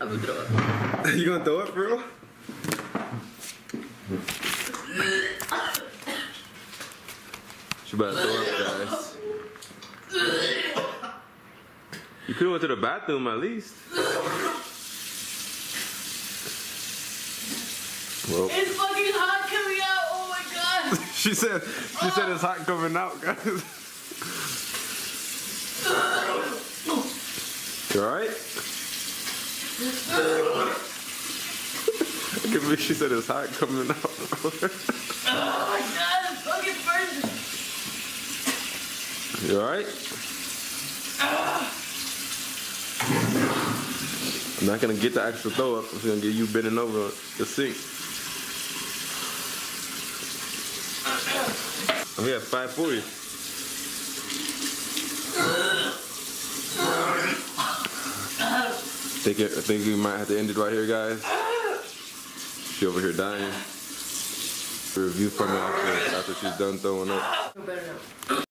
I'm gonna throw up. you gonna throw it for real? She about to throw up, guys. You could have went to the bathroom at least. Well, It's fucking hot coming out. Oh my god. she said she said it's hot coming out, guys. You alright? I can she said it's hot coming out. oh my god, I'm fucking burning. You alright? I'm not gonna get the actual throw up, I'm just gonna get you bending over the sink. We at 540. Think it, I think we might have to end it right here, guys. She over here dying. Review from her after, after she's done throwing up.